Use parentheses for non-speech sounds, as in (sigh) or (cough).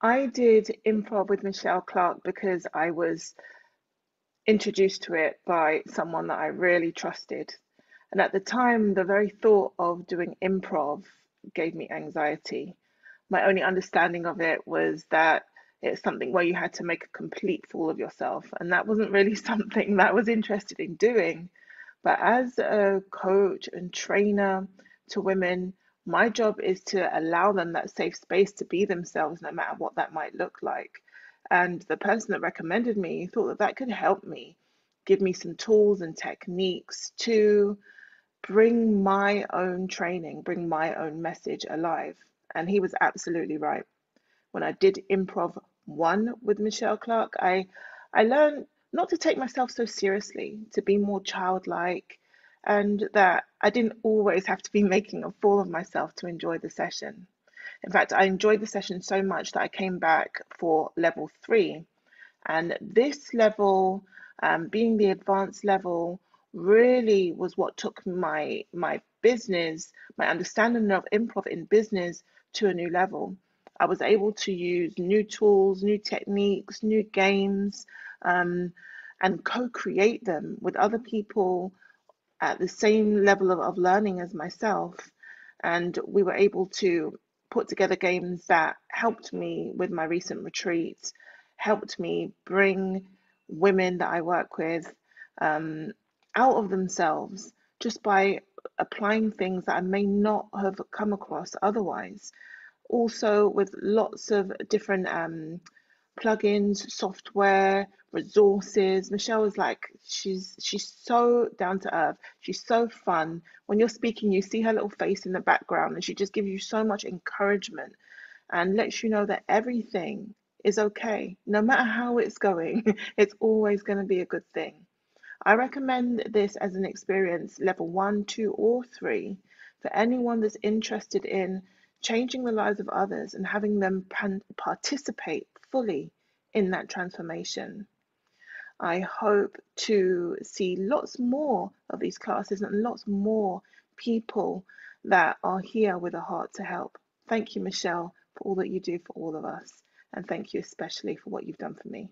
I did improv with Michelle Clarke because I was introduced to it by someone that I really trusted. And at the time, the very thought of doing improv gave me anxiety. My only understanding of it was that it's something where you had to make a complete fool of yourself. And that wasn't really (laughs) something that I was interested in doing. But as a coach and trainer to women, my job is to allow them that safe space to be themselves, no matter what that might look like. And the person that recommended me thought that that could help me, give me some tools and techniques to bring my own training, bring my own message alive. And he was absolutely right. When I did improv one with Michelle Clarke, I I learned not to take myself so seriously, to be more childlike, and that I didn't always have to be making a fool of myself to enjoy the session. In fact, I enjoyed the session so much that I came back for level three. And this level, um, being the advanced level, really was what took my my business, my understanding of improv in business to a new level. I was able to use new tools, new techniques, new games, um, and co-create them with other people at the same level of, of learning as myself. And we were able to put together games that helped me with my recent retreats, helped me bring women that I work with um, out of themselves just by applying things that I may not have come across otherwise. Also, with lots of different um, plugins, software, resources. Michelle is like she's she's so down to earth. She's so fun. When you're speaking, you see her little face in the background, and she just gives you so much encouragement and lets you know that everything is okay. No matter how it's going, (laughs) it's always going to be a good thing. I recommend this as an experience level one, two, or three for anyone that's interested in changing the lives of others and having them participate fully in that transformation. I hope to see lots more of these classes and lots more people that are here with a heart to help. Thank you, Michelle, for all that you do for all of us. And thank you especially for what you've done for me.